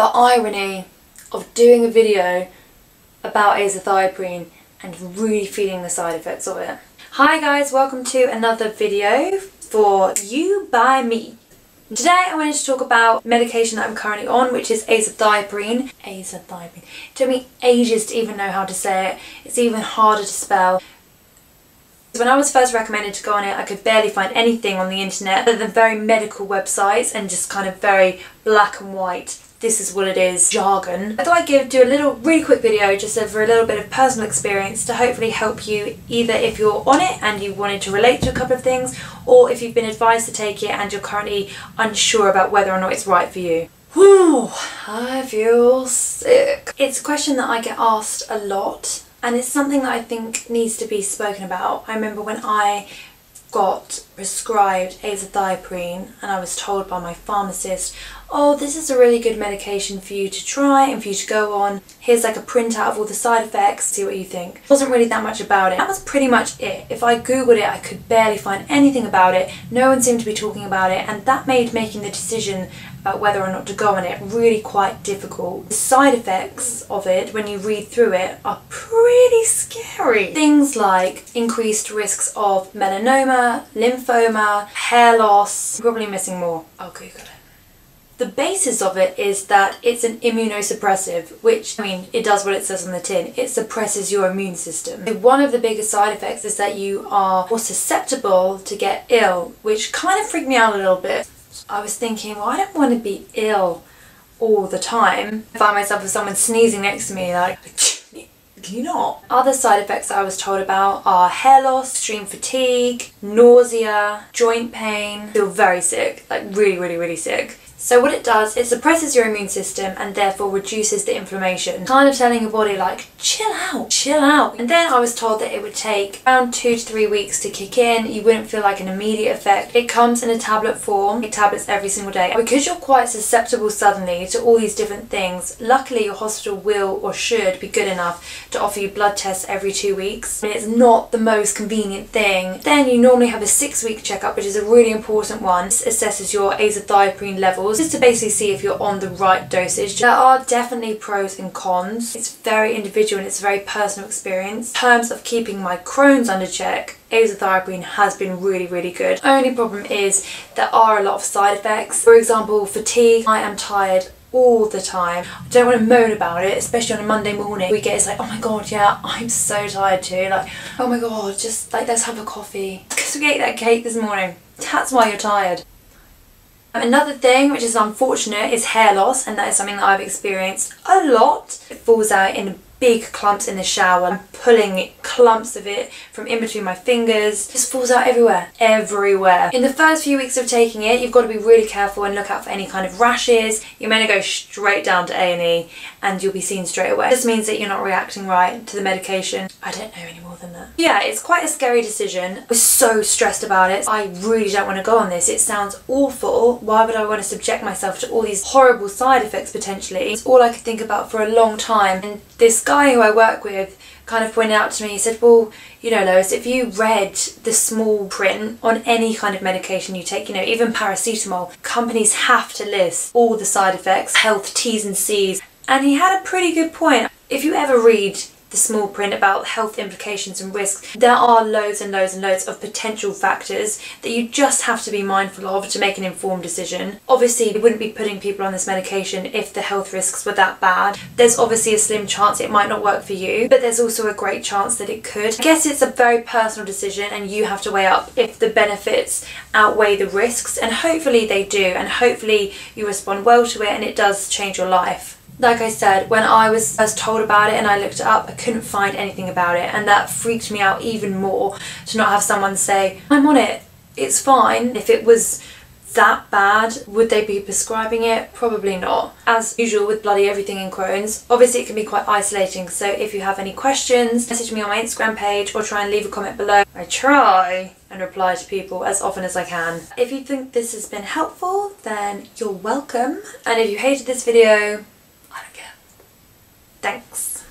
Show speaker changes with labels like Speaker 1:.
Speaker 1: The irony of doing a video about azathioprine and really feeling the side effects of it. Hi guys, welcome to another video for You by Me. Today I wanted to talk about medication that I'm currently on, which is azathioprine. Azathioprine. It took me ages to even know how to say it. It's even harder to spell. When I was first recommended to go on it, I could barely find anything on the internet other than very medical websites and just kind of very black and white this is what it is jargon. I thought I'd give, do a little really quick video just over a little bit of personal experience to hopefully help you either if you're on it and you wanted to relate to a couple of things or if you've been advised to take it and you're currently unsure about whether or not it's right for you. Whew, I feel sick. It's a question that I get asked a lot and it's something that I think needs to be spoken about. I remember when I got prescribed azathioprine and I was told by my pharmacist, oh this is a really good medication for you to try and for you to go on. Here's like a printout of all the side effects, see what you think. Wasn't really that much about it. That was pretty much it. If I googled it I could barely find anything about it. No one seemed to be talking about it and that made making the decision about whether or not to go on it really quite difficult. The side effects of it when you read through it are pretty scary. Things like increased risks of melanoma, lymphoma, hair loss, probably missing more. I'll Google it. The basis of it is that it's an immunosuppressive, which, I mean, it does what it says on the tin. It suppresses your immune system. One of the biggest side effects is that you are more susceptible to get ill, which kind of freaked me out a little bit. I was thinking, well, I don't want to be ill all the time. I find myself with someone sneezing next to me, like, do you not? Other side effects I was told about are hair loss, extreme fatigue, nausea, joint pain, feel very sick, like really, really, really sick. So what it does, it suppresses your immune system and therefore reduces the inflammation. Kind of telling your body like, chill out, chill out. And then I was told that it would take around two to three weeks to kick in. You wouldn't feel like an immediate effect. It comes in a tablet form, take tablets every single day. Because you're quite susceptible suddenly to all these different things, luckily your hospital will or should be good enough to offer you blood tests every two weeks. And it's not the most convenient thing. Then you normally have a six week checkup, which is a really important one. This assesses your azathioprine levels levels just to basically see if you're on the right dosage. There are definitely pros and cons. It's very individual and it's a very personal experience. In terms of keeping my Crohn's under check, azathioprine has been really really good. Only problem is there are a lot of side effects. For example fatigue, I am tired all the time. I don't want to moan about it, especially on a Monday morning. We get it's like, oh my god, yeah, I'm so tired too. Like, oh my god, just like let's have a coffee. Because we ate that cake this morning. That's why you're tired. Another thing which is unfortunate is hair loss and that is something that I've experienced a lot. It falls out in big clumps in the shower. I'm pulling clumps of it from in between my fingers. It just falls out everywhere, everywhere. In the first few weeks of taking it, you've got to be really careful and look out for any kind of rashes. You're meant to go straight down to A&E and you'll be seen straight away. This means that you're not reacting right to the medication. I don't know any more than that. Yeah, it's quite a scary decision. I was so stressed about it. I really don't want to go on this. It sounds awful. Why would I want to subject myself to all these horrible side effects potentially? It's all I could think about for a long time. And this guy who I work with kind of pointed out to me, he said, well, you know, Lois, if you read the small print on any kind of medication you take, you know, even paracetamol, companies have to list all the side effects, health T's and C's. And he had a pretty good point. If you ever read the small print about health implications and risks, there are loads and loads and loads of potential factors that you just have to be mindful of to make an informed decision. Obviously, we wouldn't be putting people on this medication if the health risks were that bad. There's obviously a slim chance it might not work for you, but there's also a great chance that it could. I guess it's a very personal decision and you have to weigh up if the benefits outweigh the risks and hopefully they do and hopefully you respond well to it and it does change your life like I said, when I was first told about it and I looked it up, I couldn't find anything about it and that freaked me out even more to not have someone say, I'm on it, it's fine. If it was that bad, would they be prescribing it? Probably not. As usual with bloody everything in Crohn's, obviously it can be quite isolating, so if you have any questions, message me on my Instagram page or try and leave a comment below. I try and reply to people as often as I can. If you think this has been helpful, then you're welcome. And if you hated this video. Thanks.